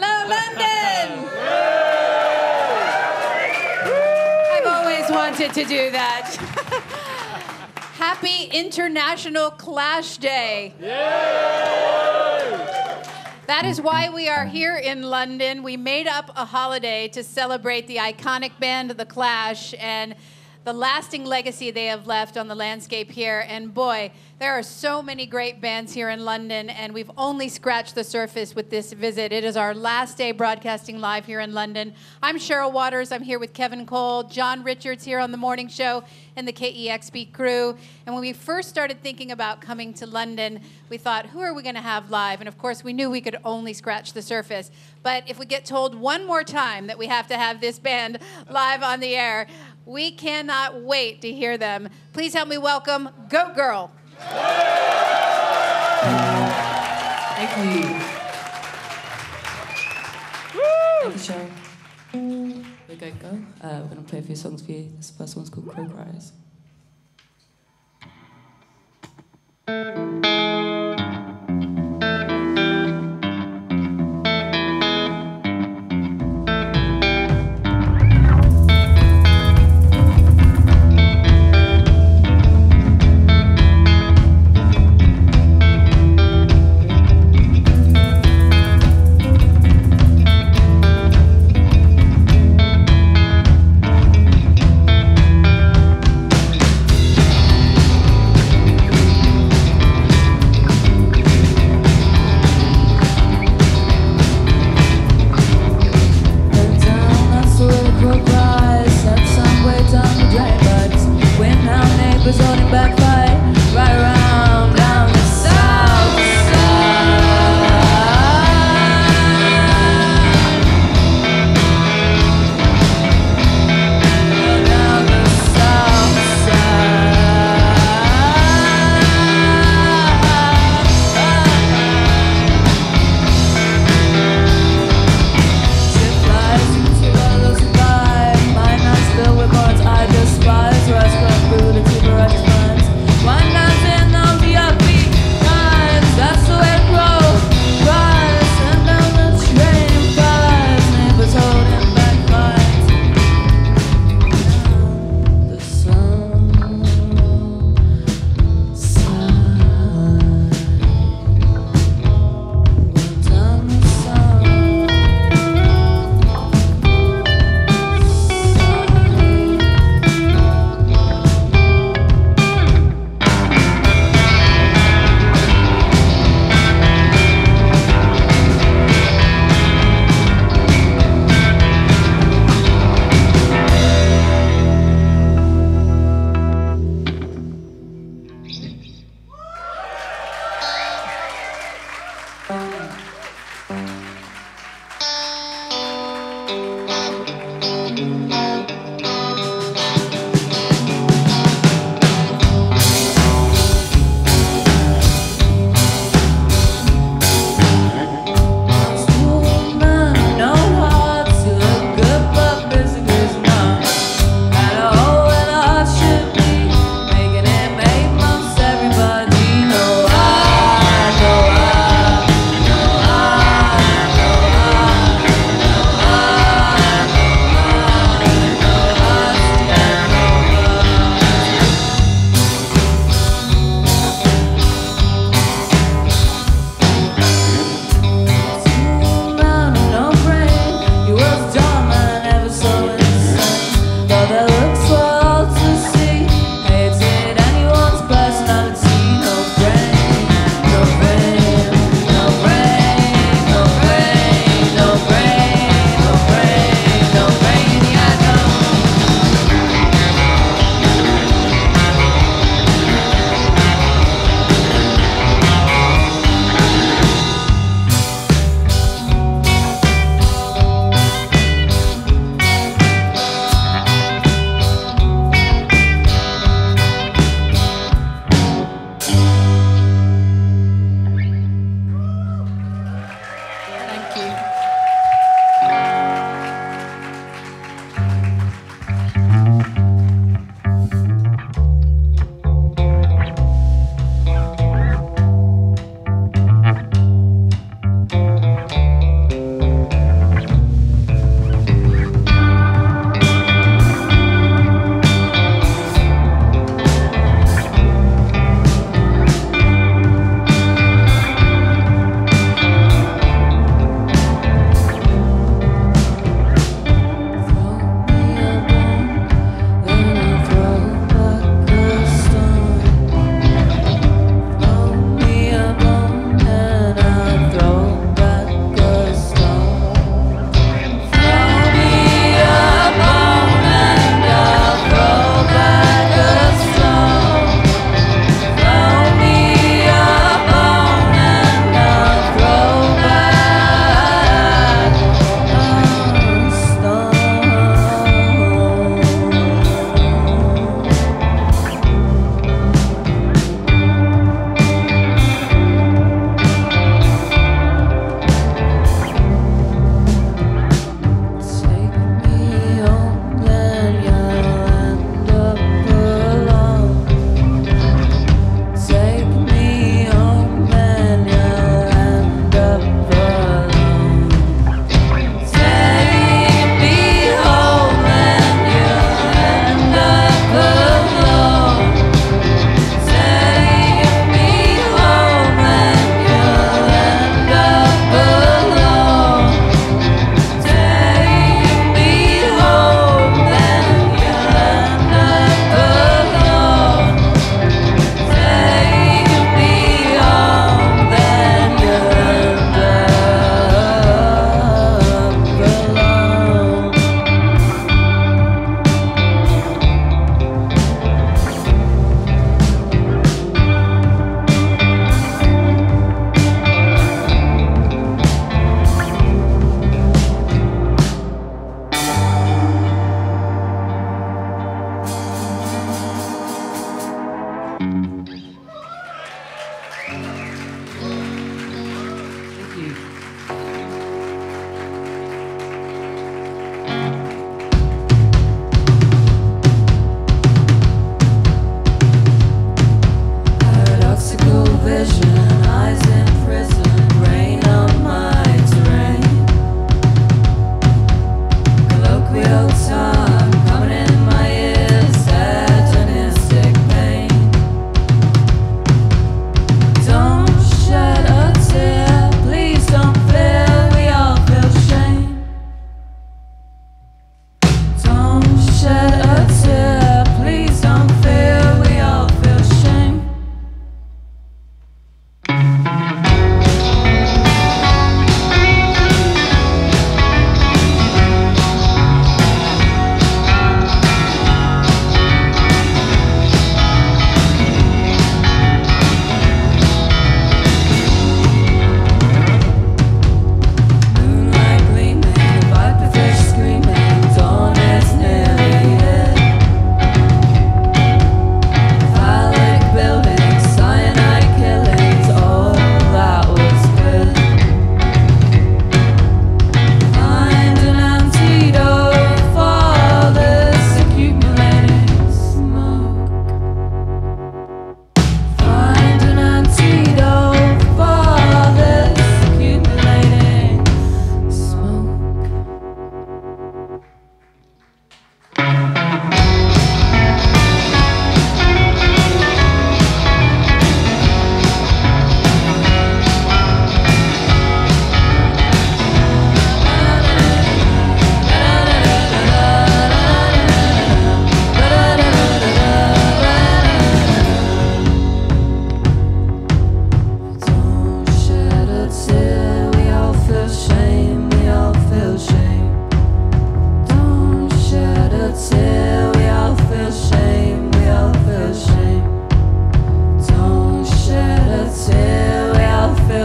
Hello, London! I've always wanted to do that. Happy International Clash Day. That is why we are here in London. We made up a holiday to celebrate the iconic band of The Clash and the lasting legacy they have left on the landscape here. And boy, there are so many great bands here in London, and we've only scratched the surface with this visit. It is our last day broadcasting live here in London. I'm Cheryl Waters. I'm here with Kevin Cole, John Richards here on the morning show, and the KEXP crew. And when we first started thinking about coming to London, we thought, who are we going to have live? And of course, we knew we could only scratch the surface. But if we get told one more time that we have to have this band live on the air, we cannot wait to hear them. Please help me welcome Goat Girl. Thank you. Thank you, Cheryl. We're going to go. Uh, we're going to play a few songs for you. This first one's called Crow Cries.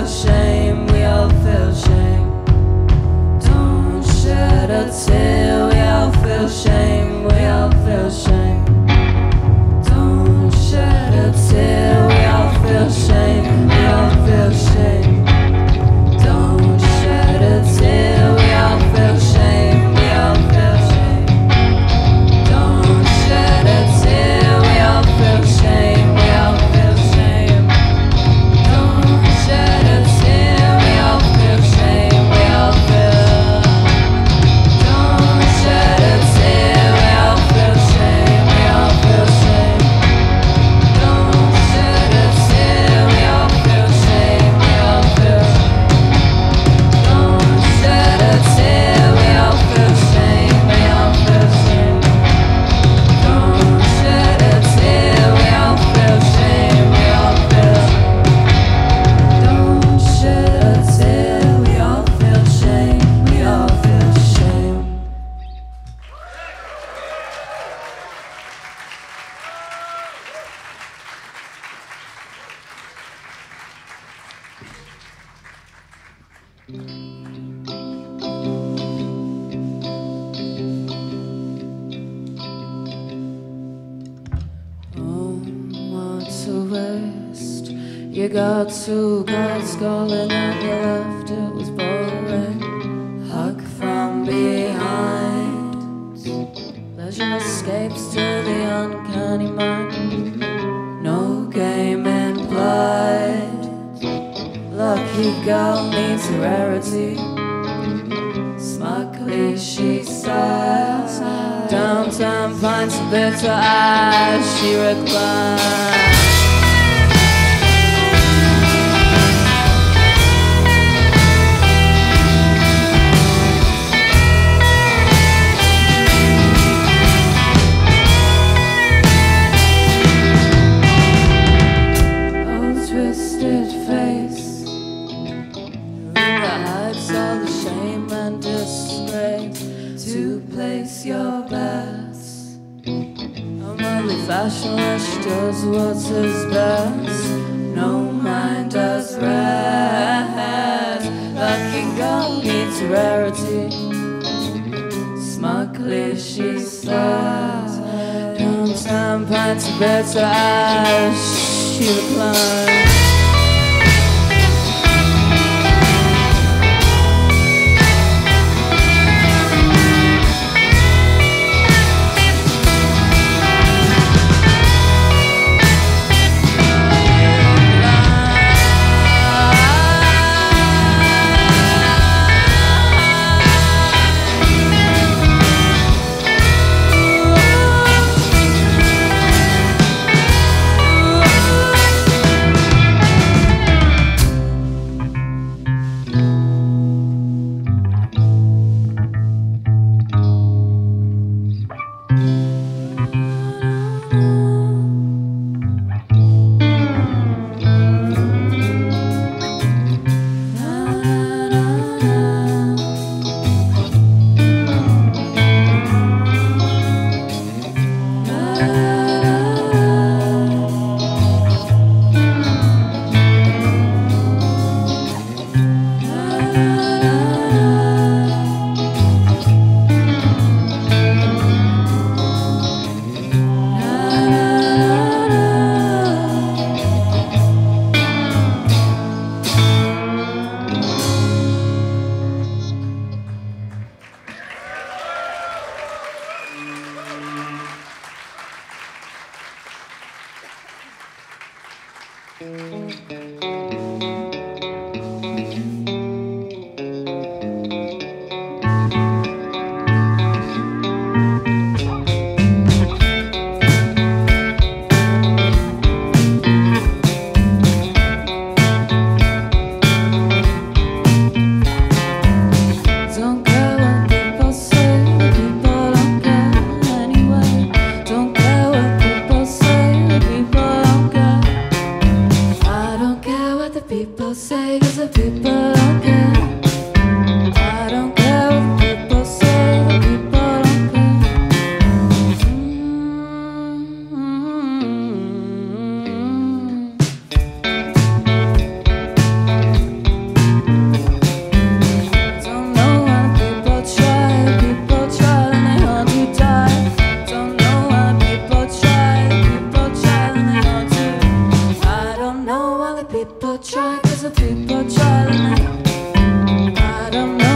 sunshine. Calling and you left, it was boring. Hug from behind. Pleasure escapes to the uncanny mind. No game implied. Lucky girl needs rarity. Smugly she sighs. Downtown pints of bitter as she reclines. Fashionist does what's his best. No mind does rest. Lucky girl needs rarity. Smugly she Don't stand pints of bitter as she reclines. people try, cause the people try to I don't know.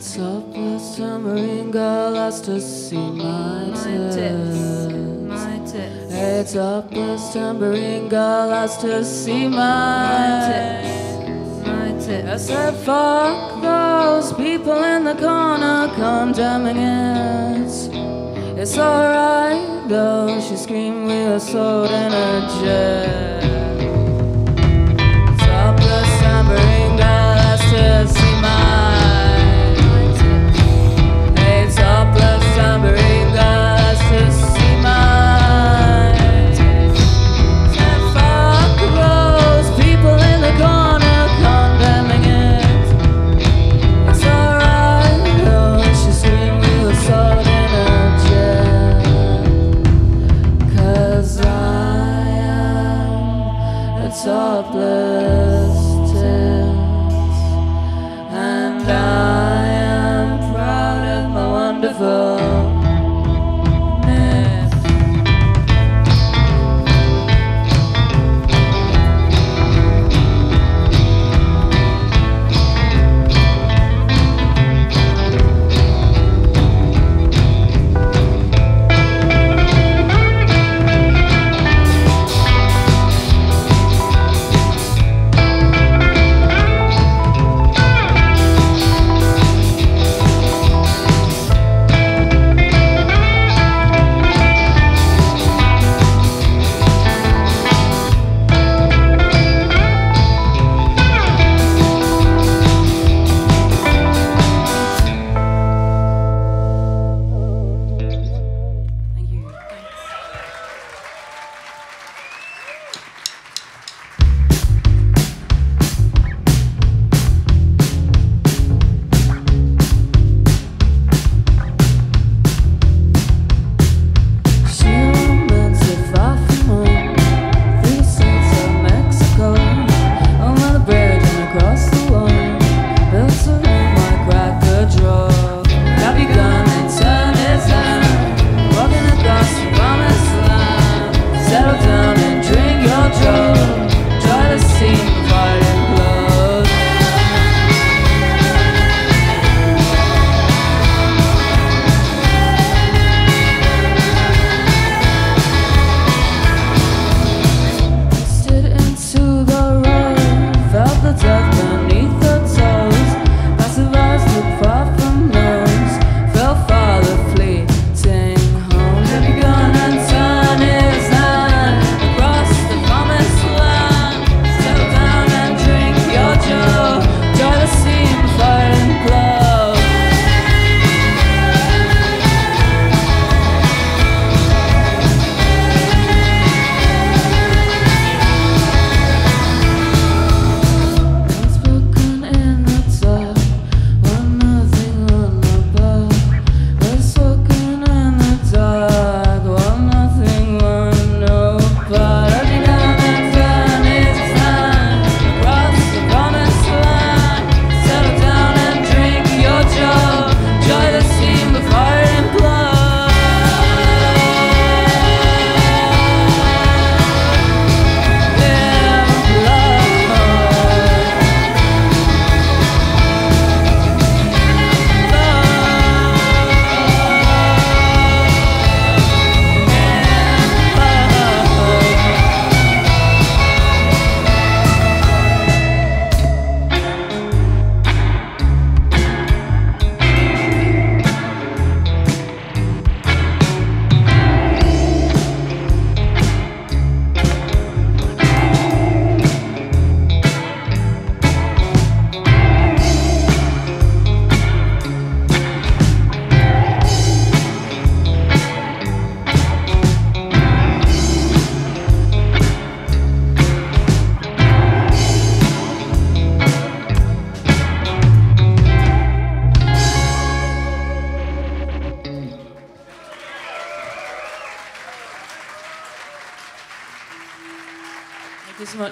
It's a blessing, girl, us to see my tits. My tits. It's a tambourine. girl, us to see my tits. My tits. I said, fuck those people in the corner, come jamming it. It's alright though, she screamed, we are a jet.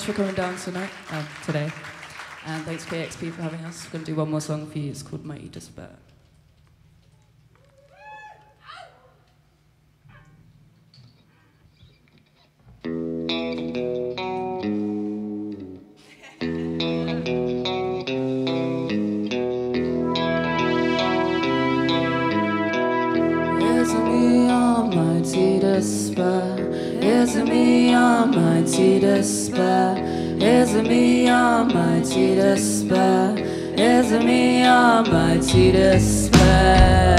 for coming down tonight, uh, today. And thanks KEXP for having us. We're going to do one more song for you. It's called Mighty Despair. Isn't the despair? Is it me, almighty despair? Is it me, almighty despair? Is it me, almighty despair?